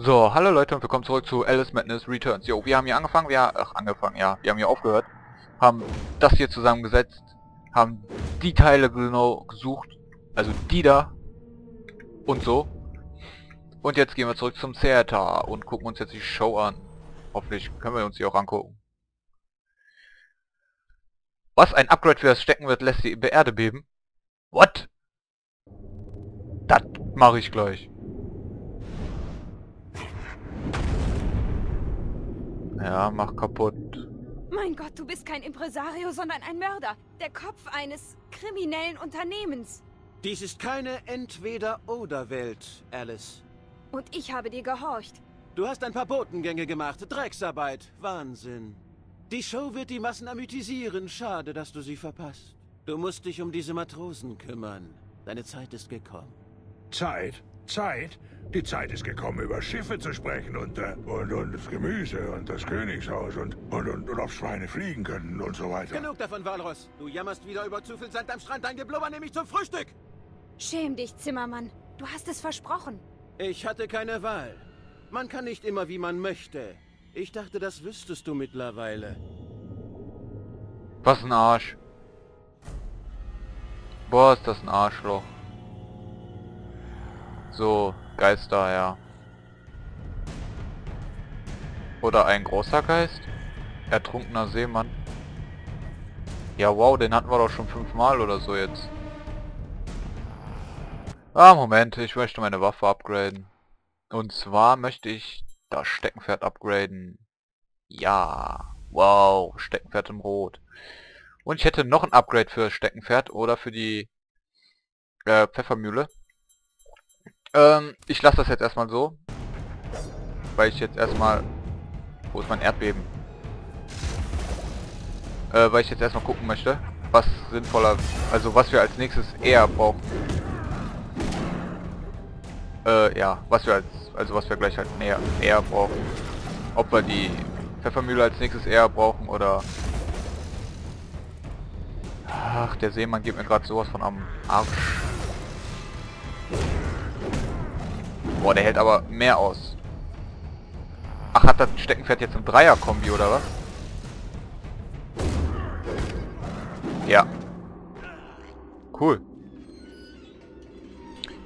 So, hallo Leute und willkommen zurück zu Alice Madness Returns. Jo, wir haben hier angefangen, wir, ach angefangen, ja, wir haben hier aufgehört, haben das hier zusammengesetzt, haben die Teile genau gesucht, also die da und so. Und jetzt gehen wir zurück zum Theater und gucken uns jetzt die Show an. Hoffentlich können wir uns die auch angucken. Was, ein Upgrade für das Stecken wird, lässt die Erde beben? What? Das mache ich gleich. Ja, mach kaputt. Mein Gott, du bist kein Impresario, sondern ein Mörder. Der Kopf eines kriminellen Unternehmens. Dies ist keine Entweder-Oder-Welt, Alice. Und ich habe dir gehorcht. Du hast ein paar Botengänge gemacht. Drecksarbeit. Wahnsinn. Die Show wird die Massen amütisieren. Schade, dass du sie verpasst. Du musst dich um diese Matrosen kümmern. Deine Zeit ist gekommen. Zeit? Zeit? Die Zeit ist gekommen, über Schiffe zu sprechen und, äh, und, und das Gemüse und das Königshaus und, und, und, und ob Schweine fliegen können und so weiter. Genug davon, Walross. Du jammerst wieder über zu viel Sand am Strand. Dein Geblubber nehme ich zum Frühstück. Schäm dich, Zimmermann. Du hast es versprochen. Ich hatte keine Wahl. Man kann nicht immer, wie man möchte. Ich dachte, das wüsstest du mittlerweile. Was ein Arsch. Boah, ist das ein Arschloch. So, Geister, ja. Oder ein großer Geist? Ertrunkener Seemann. Ja, wow, den hatten wir doch schon fünfmal oder so jetzt. Ah, Moment, ich möchte meine Waffe upgraden. Und zwar möchte ich das Steckenpferd upgraden. Ja, wow, Steckenpferd im Rot. Und ich hätte noch ein Upgrade für Steckenpferd oder für die äh, Pfeffermühle. Ähm, ich lasse das jetzt erstmal so. Weil ich jetzt erstmal... Wo ist mein Erdbeben? Äh, weil ich jetzt erstmal gucken möchte, was sinnvoller... Also was wir als nächstes eher brauchen. Äh, ja, was wir als... Also was wir gleich halt näher, eher brauchen. Ob wir die Pfeffermühle als nächstes eher brauchen oder... Ach, der Seemann geht mir gerade sowas von am Arsch. Boah, der hält aber mehr aus. Ach, hat das Steckenpferd jetzt ein Dreier-Kombi, oder was? Ja. Cool.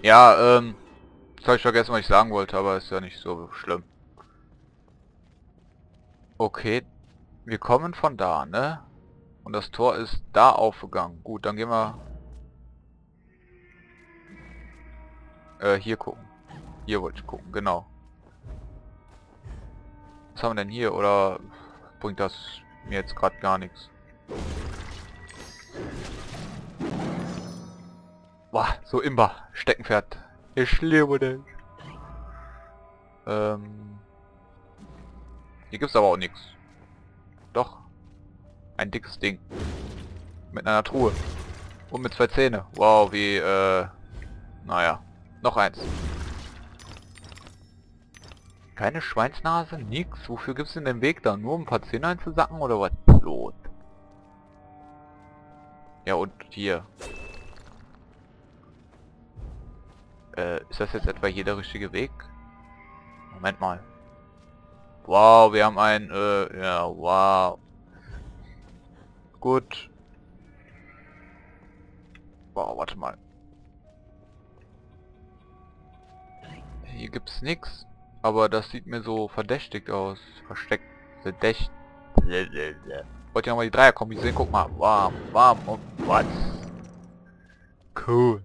Ja, ähm... Jetzt habe ich vergessen, was ich sagen wollte, aber ist ja nicht so schlimm. Okay. Wir kommen von da, ne? Und das Tor ist da aufgegangen. Gut, dann gehen wir... Äh, hier gucken. Hier wollte ich gucken, genau. Was haben wir denn hier? Oder bringt das mir jetzt gerade gar nichts? Boah, so imba. Steckenpferd. Ich liebe den. Ähm. Hier gibt's aber auch nichts. Doch. Ein dickes Ding. Mit einer Truhe. Und mit zwei Zähne. Wow, wie, äh... Naja. Noch eins. Keine Schweinsnase? Nix? Wofür gibt's denn den Weg da? Nur um ein paar Zähne einzusacken oder was? Los. Ja und hier. Äh, ist das jetzt etwa hier der richtige Weg? Moment mal. Wow, wir haben ein, äh, ja, wow. Gut. Wow, warte mal. Hier gibt's nichts. Aber das sieht mir so verdächtig aus. Versteckt. Verdächtig. Wollt ihr nochmal die Dreier-Kombi sehen? Guck mal. Warm, warm und was? Cool.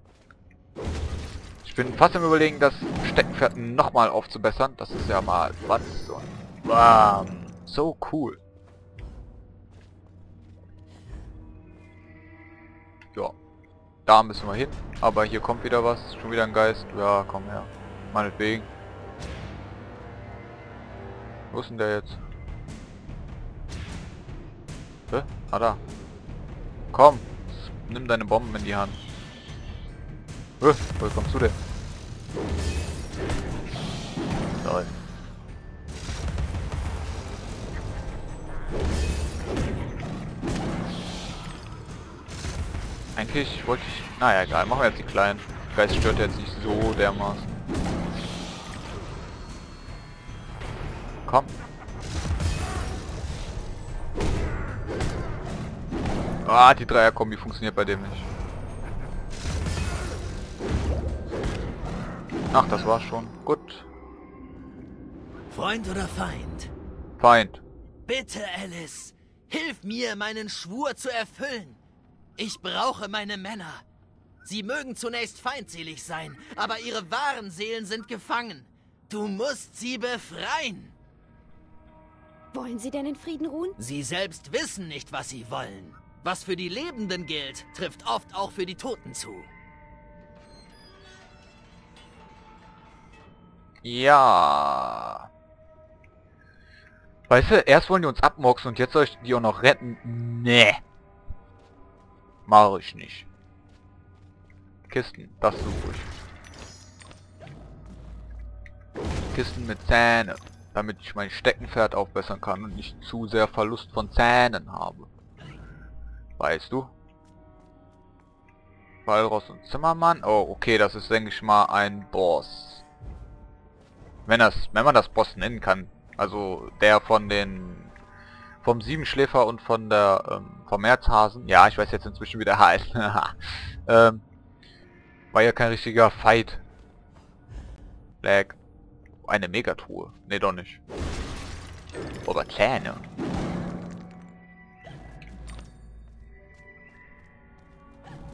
Ich bin fast im Überlegen, das Steckenpferd nochmal aufzubessern. Das ist ja mal was und warm. So cool. Ja. Da müssen wir hin. Aber hier kommt wieder was. Schon wieder ein Geist. Ja, komm her. Meinetwegen. Wo ist denn der jetzt? Hä? Ah, da. Komm. Nimm deine Bomben in die Hand. Hä? Wo kommst du denn? Toll. Eigentlich wollte ich... Naja, egal. Machen wir jetzt die kleinen. Geist stört jetzt nicht so dermaßen. Komm. Ah, die Dreierkombi funktioniert bei dem nicht. Ach, das war's schon. Gut. Freund oder Feind? Feind. Bitte, Alice. Hilf mir, meinen Schwur zu erfüllen. Ich brauche meine Männer. Sie mögen zunächst feindselig sein, aber ihre wahren Seelen sind gefangen. Du musst sie befreien. Wollen Sie denn in Frieden ruhen? Sie selbst wissen nicht, was sie wollen. Was für die Lebenden gilt, trifft oft auch für die Toten zu. Ja. Weißt du, erst wollen die uns abmoxen und jetzt soll ich die auch noch retten? Nee. Mach ich nicht. Kisten, das suche ich. Kisten mit Zähne, damit ich mein Steckenpferd aufbessern kann und nicht zu sehr Verlust von Zähnen habe. Weißt du? Walross und Zimmermann. Oh, okay, das ist, denke ich mal, ein Boss. Wenn das, wenn man das Boss nennen kann. Also der von den vom Siebenschläfer und von der ähm, vom Märzhasen. Ja, ich weiß jetzt inzwischen wie der heißt. ähm, war ja kein richtiger Fight. Lag. Eine Megatruhe. Ne, doch nicht. Aber Zähne.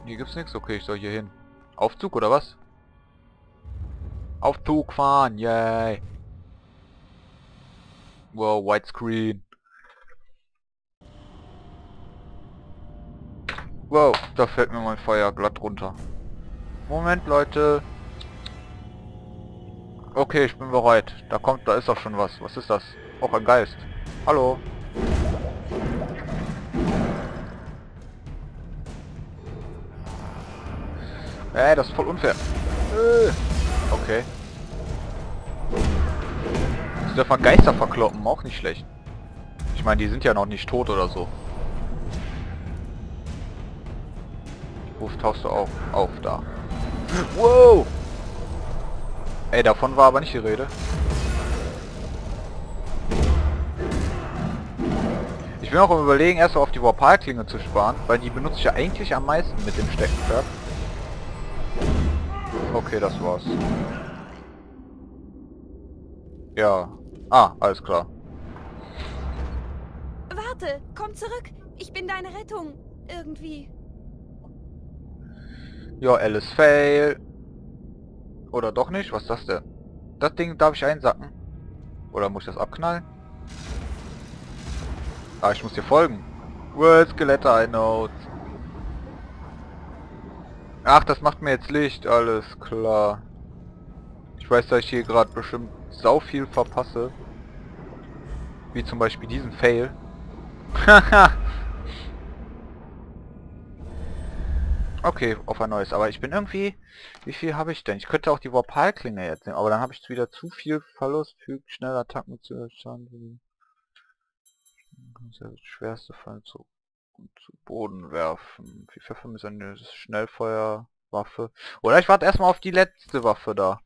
Hier gibt's nichts? Okay, ich soll hier hin. Aufzug oder was? Aufzug fahren, yay! Wow, Widescreen. Wow, da fällt mir mein Feuer glatt runter. Moment, Leute. Okay, ich bin bereit. Da kommt, da ist doch schon was. Was ist das? Auch ein Geist. Hallo. Ey, das ist voll unfair. Äh, okay. Sie dürfen Geister verkloppen, auch nicht schlecht. Ich meine, die sind ja noch nicht tot oder so. Ruf tauchst du auf, auf da. Wow! Ey, davon war aber nicht die Rede. Ich bin auch im Überlegen, erst auf die Warpalklinge zu sparen, weil die benutze ich ja eigentlich am meisten mit dem Steckenpferd. Okay, das war's. Ja. Ah, alles klar. Warte, komm zurück. Ich bin deine Rettung. Irgendwie. Ja, Alice fail. Oder doch nicht? Was ist das denn? Das Ding darf ich einsacken. Oder muss ich das abknallen? Ah, ich muss dir folgen. Well, Skelette, I know. Ach, das macht mir jetzt Licht, alles klar. Ich weiß, dass ich hier gerade bestimmt sau viel verpasse. Wie zum Beispiel diesen Fail. okay, auf ein neues. Aber ich bin irgendwie... Wie viel habe ich denn? Ich könnte auch die Warpalklinge jetzt nehmen, aber dann habe ich wieder zu viel Verlust. Fügt schnell Attacken zu Schaden. Das schwerste Fall zu zu Boden werfen. Wie Pfeffer ist eine Schnellfeuerwaffe. Oder ich warte erstmal auf die letzte Waffe da.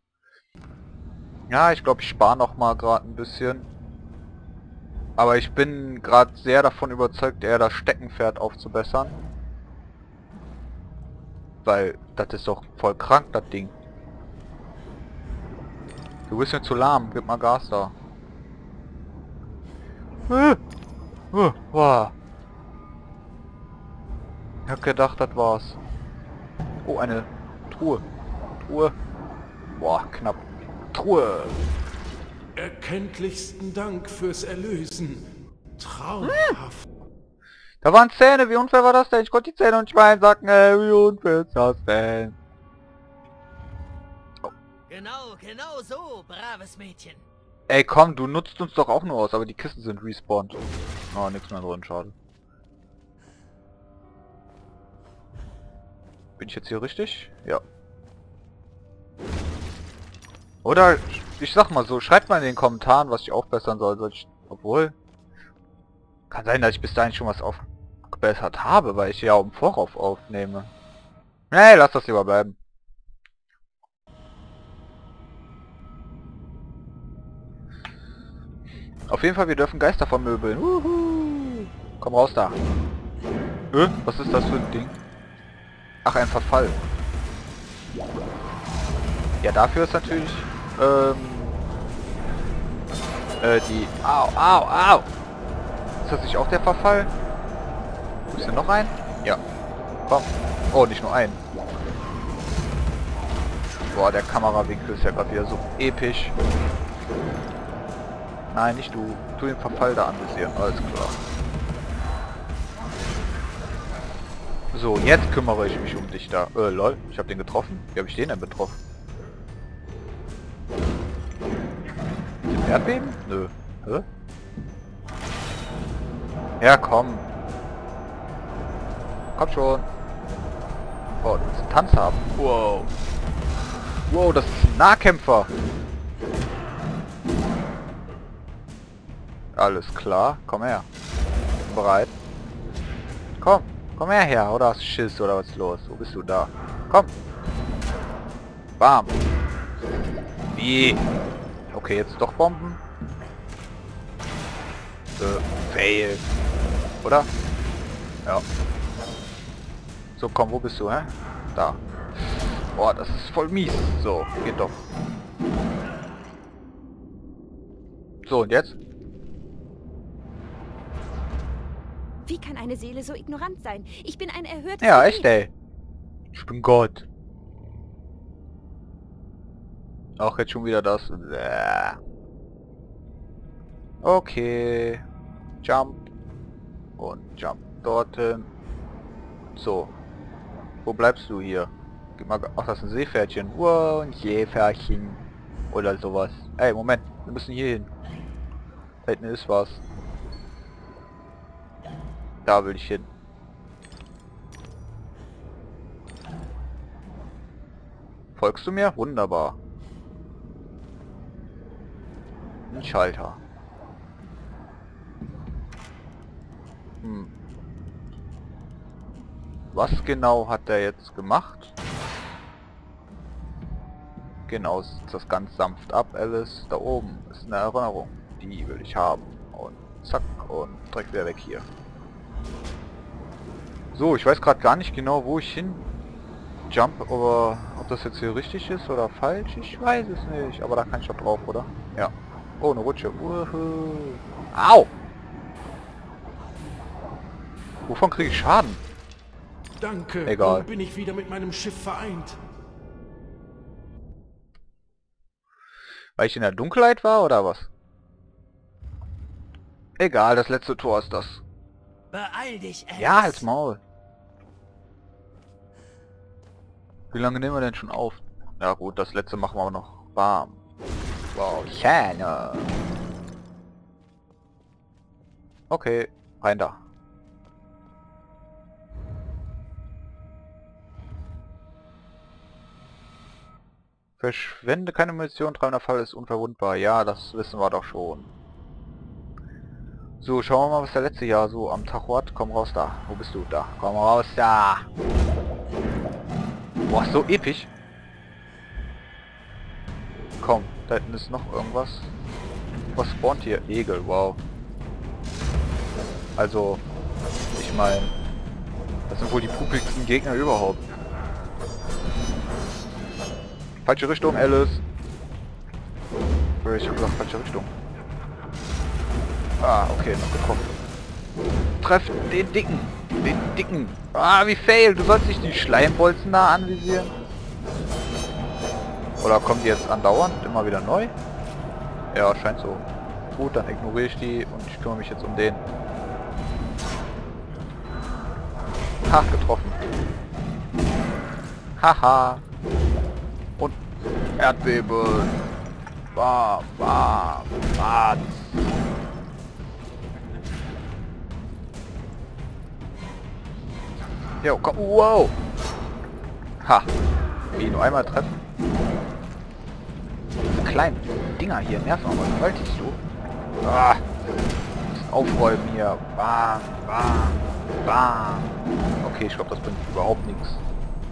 Ja, ich glaube, ich spare noch mal gerade ein bisschen. Aber ich bin gerade sehr davon überzeugt, eher das Steckenpferd aufzubessern. Weil, das ist doch voll krank, das Ding. Du bist mir zu lahm, gib mal Gas da. Äh, äh. Ich hab gedacht, das war's. Oh, eine Truhe. Truhe. Boah, knapp. Truhe. Erkenntlichsten Dank fürs Erlösen. Traumhaft. Da waren Zähne. Wie unfair war das denn? Ich konnte die Zähne und nicht mal einsacken. Ey, wie unfair ist das denn? Genau, genau so, braves Mädchen. Ey, komm, du nutzt uns doch auch nur aus, aber die Kisten sind respawned. Oh, nichts mehr drin, schade. Bin ich jetzt hier richtig? Ja. Oder, ich sag mal so, schreibt mal in den Kommentaren, was ich aufbessern soll. soll ich, obwohl, kann sein, dass ich bis dahin schon was aufgebessert habe, weil ich ja im Vorauf aufnehme. Nee, lass das lieber bleiben. Auf jeden Fall, wir dürfen Geister vermöbeln. Uhu. Komm raus da. Äh, was ist das für ein Ding? Ach, ein Verfall. Ja, dafür ist natürlich ähm, äh, die... Au, au, au! Ist das nicht auch der Verfall? Ist hier noch ein? Ja. Komm. Oh, nicht nur ein. Boah, der Kamerawinkel ist ja gerade wieder so episch. Nein, nicht du. Tu den Verfall da anvisieren. Alles klar. So, jetzt kümmere ich mich um dich da. Äh, lol. Ich habe den getroffen. Wie habe ich den denn betroffen? Erdbeben? Nö. Hä? Ja, komm. Komm schon. Oh, Tanz haben. Wow. Wow, das ist ein Nahkämpfer. Alles klar. Komm her. Bin bereit. Komm. Komm her her. Oder hast du Schiss oder was ist los? Wo bist du da? Komm. Bam. Wie? Okay, jetzt doch Bomben. Äh, fail. Oder? Ja. So, komm, wo bist du, hä? Da. Boah, das ist voll mies. So, geht doch. So, und jetzt? Wie kann eine Seele so ignorant sein? Ich bin ein erhörter... Ja, echt, ey. Ich bin Gott. Auch jetzt schon wieder das. Okay. Jump. Und jump dorthin. So. Wo bleibst du hier? Ach, das ist ein Seepferdchen. Wow, ein Seepferdchen. Oder sowas. Ey, Moment. Wir müssen hier hin. Da hinten ist was. Da will ich hin. Folgst du mir? Wunderbar. Ein Schalter. Hm. Was genau hat er jetzt gemacht? Genau, setzt das ganz sanft ab, Alice. Da oben ist eine Erinnerung. Die will ich haben. Und zack, und direkt wieder weg hier. So, ich weiß gerade gar nicht genau, wo ich hin jump, aber ob das jetzt hier richtig ist oder falsch, ich weiß es nicht. Aber da kann ich doch drauf, oder? Ja. Oh, eine Rutsche. Uhu. Au! Wovon kriege ich Schaden? Danke, Egal. nun bin ich wieder mit meinem Schiff vereint. Weil ich in der Dunkelheit war oder was? Egal, das letzte Tor ist das. Beeil dich, Alice. Ja, halt's Maul. Wie lange nehmen wir denn schon auf? Ja gut, das letzte machen wir noch. Bam. Wow, China. Okay, rein da. Verschwende keine Munition, treibender Fall ist unverwundbar. Ja, das wissen wir doch schon. So, schauen wir mal, was der letzte Jahr so am Tag hat. Komm raus da. Wo bist du? Da. Komm raus da. Boah, so episch. Komm, da hinten ist noch irgendwas. Was spawnt hier? Egel, wow. Also, ich meine, das sind wohl die pupigsten Gegner überhaupt. Falsche Richtung, Alice. Ich hab gesagt, falsche Richtung. Ah, okay, noch getroffen. Treff den Dicken. Den Dicken. Ah, wie fail. Du sollst nicht die Schleimbolzen da anvisieren. Oder kommen die jetzt andauernd immer wieder neu? Ja, scheint so. Gut, dann ignoriere ich die und ich kümmere mich jetzt um den. Ha, getroffen. Haha. Erdbeben. Bam, bam, bam. Jo, komm. Wow. Ha. Wie, nur einmal treffen? Diese kleinen Dinger hier nerven aber gewaltig so. Ah. Aufräumen hier. Bam, bam, bam. Okay, ich glaube, das bringt überhaupt nichts.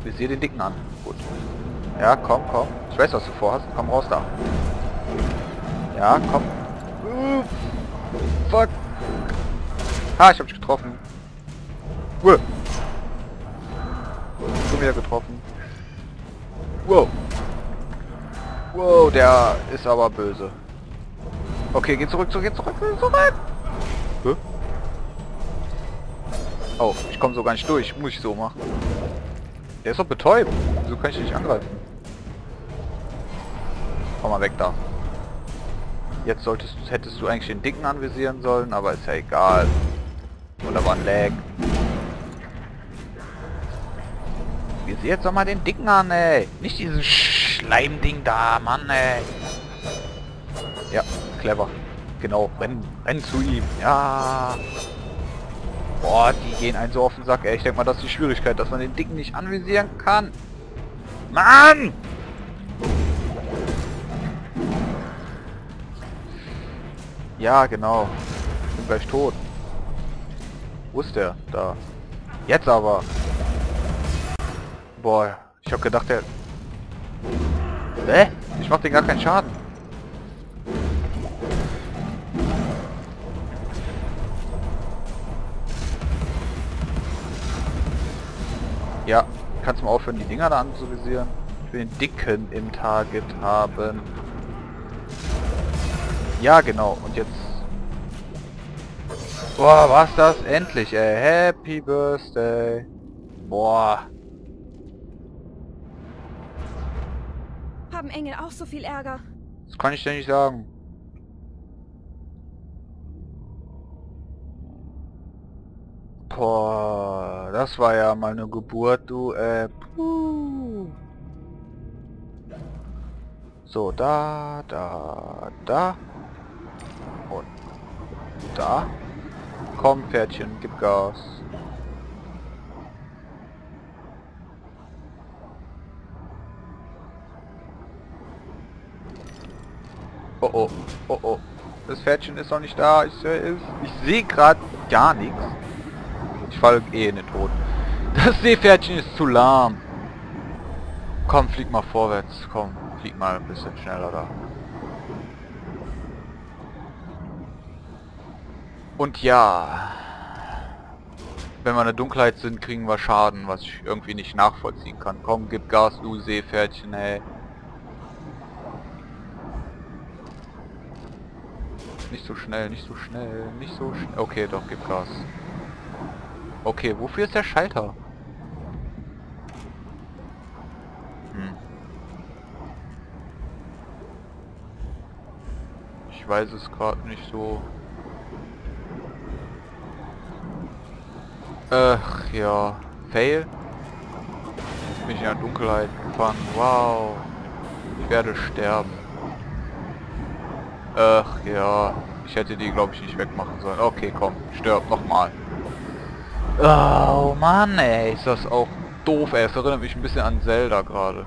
Wir sehen den Dicken an. Gut. Ja, komm, komm. Ich weiß, was du vorhast. Komm raus da. Ja, komm. Fuck. Ha, ich hab dich getroffen. Uah. Schon wieder getroffen. Wow. Wow, der ist aber böse. Okay, geh zurück, zurück, geh zurück, zurück. Hä? Oh, ich komme so gar nicht durch. Muss ich so machen. Der ist doch betäubt. Wieso kann ich dich angreifen? Komm mal weg da. Jetzt solltest hättest du eigentlich den Dicken anvisieren sollen, aber ist ja egal. Oder war ein Lag. Visier jetzt doch mal den Dicken an, ey. Nicht diesen Schleimding da, Mann, ey. Ja, clever. Genau, renn, renn zu ihm. Ja. Boah, die gehen einen so auf den Sack, ey. Ich denke mal, das ist die Schwierigkeit, dass man den Dicken nicht anvisieren kann. Mann! Ja, genau. Bin gleich tot. Wo ist der? Da. Jetzt aber. Boah, ich hab gedacht, der... Hä? Ich mach den gar keinen Schaden. Ja, kannst du mal aufhören, die Dinger da anzuvisieren? Ich will den Dicken im Target haben. Ja, genau. Und jetzt... Boah, was das? Endlich, ey. Happy Birthday. Boah. Haben Engel auch so viel Ärger? Das kann ich dir nicht sagen. Boah, das war ja mal eine Geburt, du, äh, puh. So, da, da, da. Da. Komm, Pferdchen, gib Gas. Oh oh, oh oh. Das Pferdchen ist noch nicht da. Ich, sehe ich sehe gerade gar nichts. Ich falle eh in den Tod. Das Seepferdchen ist zu lahm. Komm, flieg mal vorwärts. Komm, flieg mal ein bisschen schneller da. Und ja, wenn wir in der Dunkelheit sind, kriegen wir Schaden, was ich irgendwie nicht nachvollziehen kann. Komm, gib Gas, du Seepferdchen, ey. Nicht so schnell, nicht so schnell, nicht so schnell. Okay, doch, gib Gas. Okay, wofür ist der Schalter? Hm. Ich weiß es gerade nicht so. Ach ja. Fail? Jetzt bin ich in der Dunkelheit gefangen. Wow. Ich werde sterben. Ach ja. Ich hätte die glaube ich nicht wegmachen sollen. Okay, komm. Stirb nochmal. Oh Mann ey. Ist das auch doof ey. Es erinnert mich ein bisschen an Zelda gerade.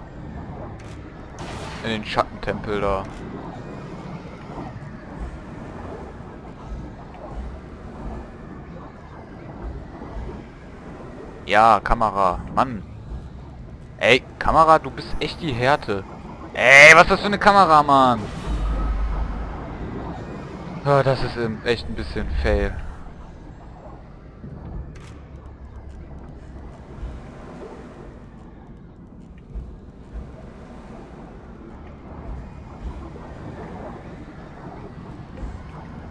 In den Schattentempel da. Ja, Kamera. Mann. Ey, Kamera, du bist echt die Härte. Ey, was ist das für eine Kamera, Mann? Oh, das ist echt ein bisschen fail.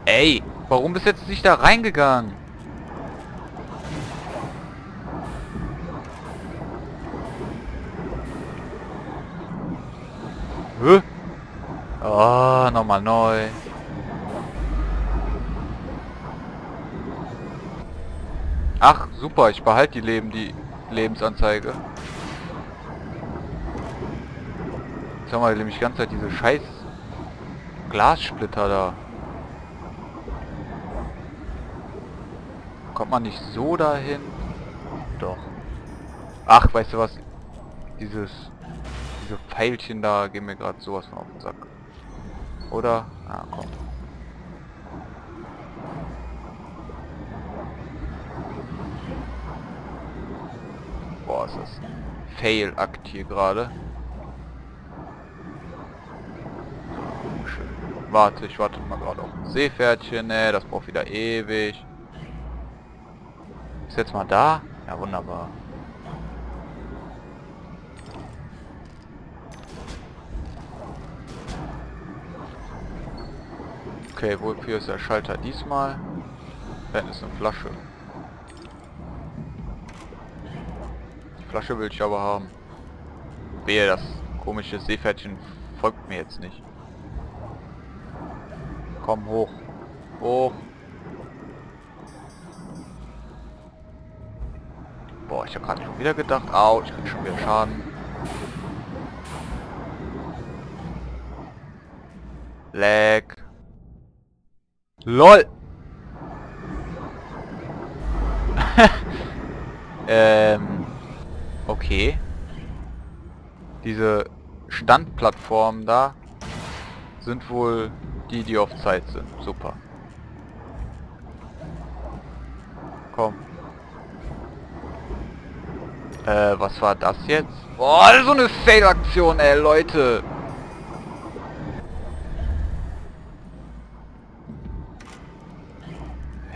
Ey, warum bist jetzt nicht da reingegangen? Oh, nochmal neu. Ach, super, ich behalte die Leben, die Lebensanzeige. Jetzt haben wir nämlich die ganze Zeit diese scheiß Glassplitter da. Kommt man nicht so dahin? Doch. Ach, weißt du was? Dieses diese Pfeilchen da gehen mir gerade sowas von auf den Sack. Oder? Ah, komm. Boah, ist das Fail-Akt hier gerade. Warte, ich warte mal gerade auf ein Seepferdchen. Ne, das braucht wieder ewig. Ist jetzt mal da? Ja, wunderbar. Okay, wofür ist der Schalter diesmal? Da ist eine Flasche. Die Flasche will ich aber haben. Wehe, das komische Seepferdchen folgt mir jetzt nicht. Komm hoch. Hoch. Boah, ich habe gerade schon wieder gedacht, au, ich krieg schon wieder Schaden. Lag. LOL! ähm. Okay. Diese Standplattformen da sind wohl die, die auf Zeit sind. Super. Komm. Äh, was war das jetzt? Boah, so eine Fail-Aktion, ey, Leute.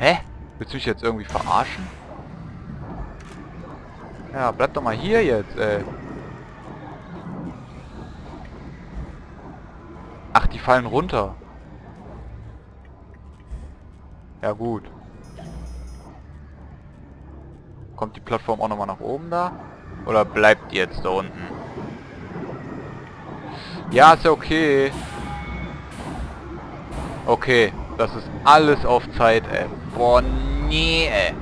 Hä? Willst du mich jetzt irgendwie verarschen? Ja, bleib doch mal hier jetzt, ey. Ach, die fallen runter. Ja gut. Kommt die Plattform auch nochmal nach oben da? Oder bleibt die jetzt da unten? Ja, ist ja okay. Okay, das ist alles auf Zeit, ey. Boah, nee, ey.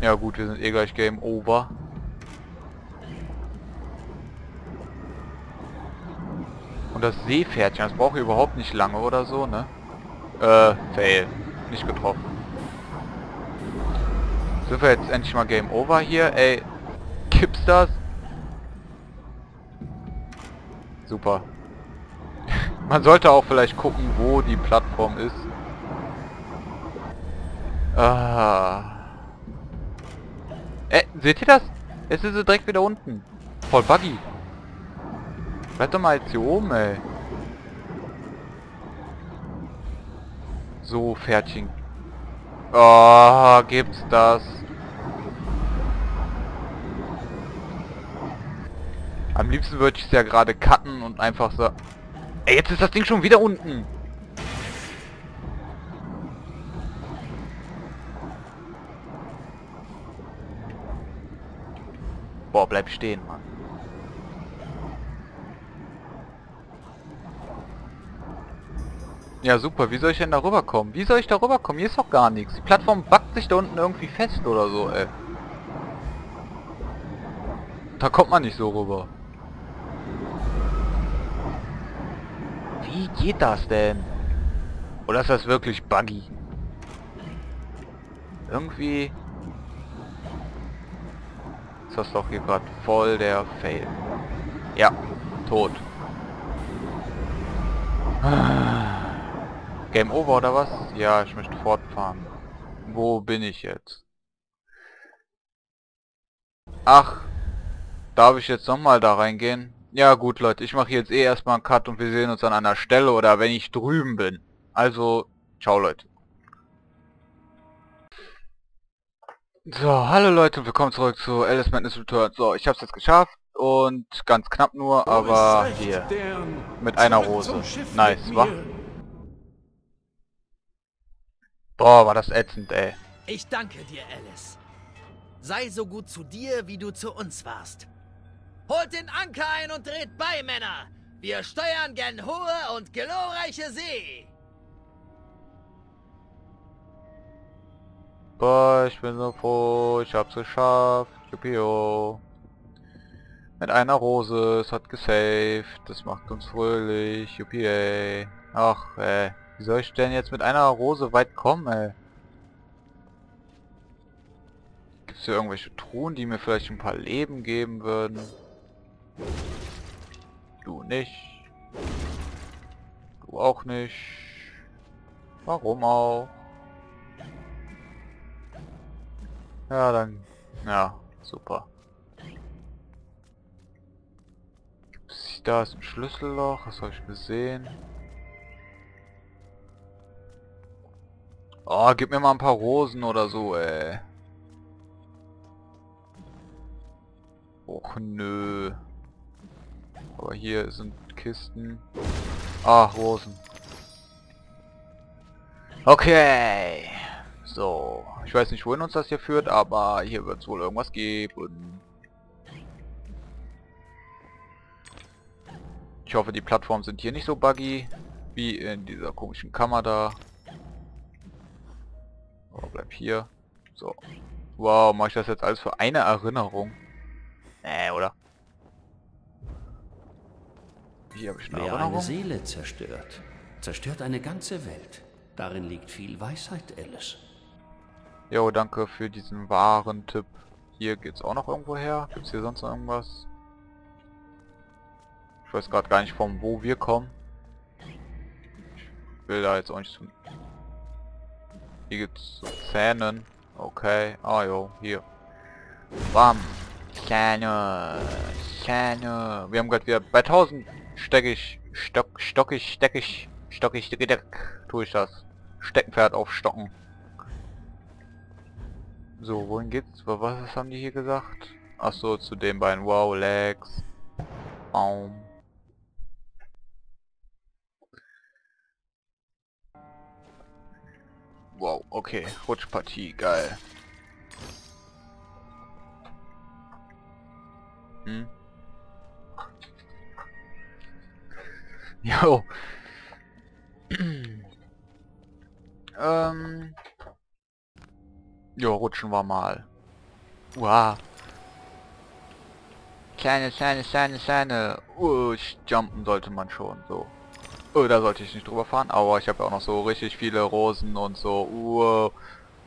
Ja gut, wir sind eh gleich Game Over. Und das Seepferdchen, das braucht überhaupt nicht lange oder so, ne? Äh, fail. Nicht getroffen. Sind wir jetzt endlich mal Game Over hier? Ey, gibt's das? Super. Man sollte auch vielleicht gucken, wo die Plattform ist. Ah. Äh, seht ihr das? Jetzt ist sie direkt wieder unten. Voll buggy. Bleib doch mal jetzt hier oben, ey. So, Pferdchen. Oh, gibt's das? Am liebsten würde ich es ja gerade cutten und einfach so... Ey, jetzt ist das Ding schon wieder unten. Boah, bleib stehen, Mann. Ja, super. Wie soll ich denn da rüberkommen? Wie soll ich da rüberkommen? Hier ist doch gar nichts. Die Plattform backt sich da unten irgendwie fest oder so, ey. Da kommt man nicht so rüber. Wie geht das denn? Oder ist das wirklich buggy? Irgendwie ist das doch hier gerade voll der Fail. Ja, tot. Game over oder was? Ja, ich möchte fortfahren. Wo bin ich jetzt? Ach, darf ich jetzt nochmal da reingehen? Ja gut Leute, ich mache jetzt eh erstmal einen Cut und wir sehen uns an einer Stelle oder wenn ich drüben bin. Also, ciao Leute. So, hallo Leute, willkommen zurück zu Alice Madness Return. So, ich hab's jetzt geschafft und ganz knapp nur, aber hier, mit einer Rose. Nice, wa? Boah, war das ätzend, ey. Ich danke dir, Alice. Sei so gut zu dir, wie du zu uns warst. Holt den Anker ein und dreht bei, Männer! Wir steuern gen hohe und glorreiche See! Boah, ich bin so froh, ich hab's geschafft. Juppio. Mit einer Rose, es hat gesaved, das macht uns fröhlich, juppie. Ach, ey. Wie soll ich denn jetzt mit einer Rose weit kommen, ey? Gibt es hier irgendwelche Truhen, die mir vielleicht ein paar Leben geben würden? Du nicht. Du auch nicht. Warum auch? Ja, dann... Ja, super. Da ist ein Schlüsselloch, das habe ich gesehen. Oh, gib mir mal ein paar Rosen oder so, ey. Och nö. Aber hier sind Kisten. Ah, Rosen. Okay. So. Ich weiß nicht, wohin uns das hier führt, aber hier wird es wohl irgendwas geben. Ich hoffe, die Plattformen sind hier nicht so buggy wie in dieser komischen Kammer da. Oh, bleib hier. So. Wow, mache ich das jetzt alles für eine Erinnerung? Nee, oder? Hier habe ich eine Wer Erinnerung. eine Seele zerstört, zerstört eine ganze Welt. Darin liegt viel Weisheit, Alice. Jo, danke für diesen wahren Tipp. Hier geht's auch noch irgendwo her. Gibt's hier sonst noch irgendwas? Ich weiß gerade gar nicht von wo wir kommen. Ich will da jetzt auch nicht zu... Hier gibt's so Zähnen. Okay. Ah jo, hier. Bam. Zähne. Zähne. Wir haben gerade wieder bei 1000 steckig, stock, stockig, steckig, stockig, steckig, tue ich das. Steckenpferd aufstocken. So, wohin geht's? Was was haben die hier gesagt? Ach so, zu den beiden. Wow, Legs. Baum. Wow, okay. Rutschpartie, geil. Hm. Jo. ähm. Jo, rutschen wir mal. Wow. Kleine, kleine, kleine, kleine. Uh, jumpen sollte man schon, so. Oh, da sollte ich nicht drüber fahren, aber ich habe ja auch noch so richtig viele Rosen und so. Uh.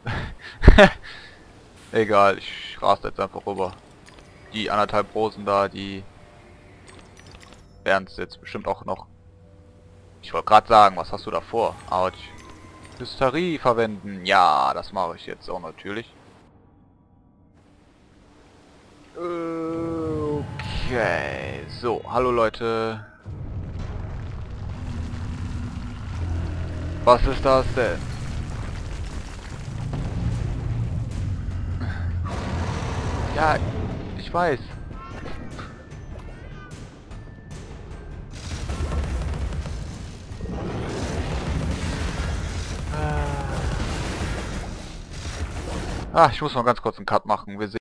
Egal, ich raste jetzt einfach rüber. Die anderthalb Rosen da, die werden es jetzt bestimmt auch noch. Ich wollte gerade sagen, was hast du da vor? Autsch. Hysterie verwenden. Ja, das mache ich jetzt auch natürlich. Okay, so, hallo Leute. Was ist das denn? Ja, ich weiß. Ah, ich muss mal ganz kurz einen Cut machen. Wir sehen.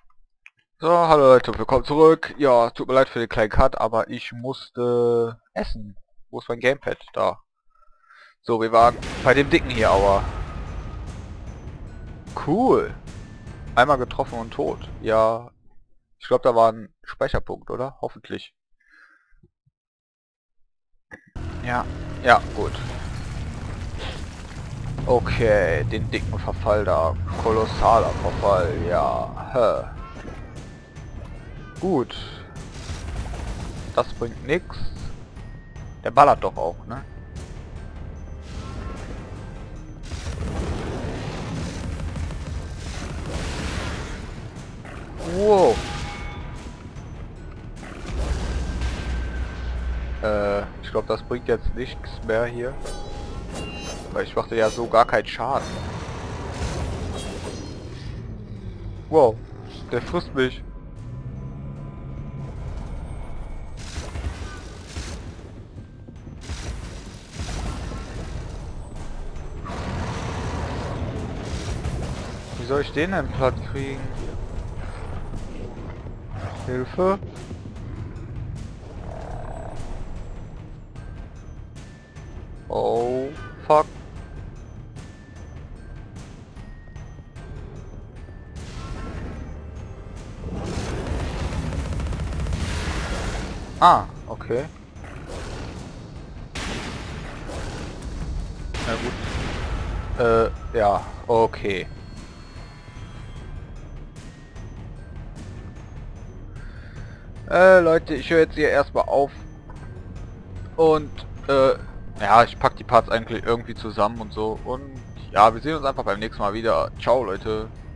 So, hallo Leute, willkommen zurück. Ja, tut mir leid für den kleinen Cut, aber ich musste essen. Wo ist mein Gamepad? Da. So, wir waren bei dem Dicken hier, aber... Cool. Einmal getroffen und tot. Ja, ich glaube, da war ein Speicherpunkt, oder? Hoffentlich. Ja, ja, gut. Okay, den dicken Verfall da. Kolossaler Verfall, ja. Hä. Gut. Das bringt nichts. Der ballert doch auch, ne? Wow. Äh, ich glaube, das bringt jetzt nichts mehr hier. Weil ich machte ja so gar keinen Schaden. Wow, der frisst mich. Wie soll ich den denn platt kriegen? Hilfe? Okay. Na gut. Äh, ja, okay. Äh, Leute, ich höre jetzt hier erstmal auf. Und, äh, ja, ich pack die Parts eigentlich irgendwie zusammen und so. Und ja, wir sehen uns einfach beim nächsten Mal wieder. Ciao, Leute.